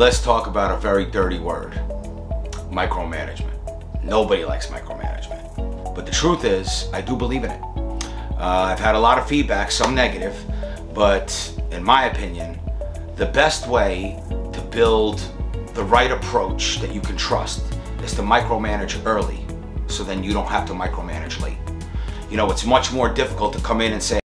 let's talk about a very dirty word micromanagement. Nobody likes micromanagement. But the truth is, I do believe in it. Uh, I've had a lot of feedback, some negative, but in my opinion, the best way to build the right approach that you can trust is to micromanage early so then you don't have to micromanage late. You know, it's much more difficult to come in and say,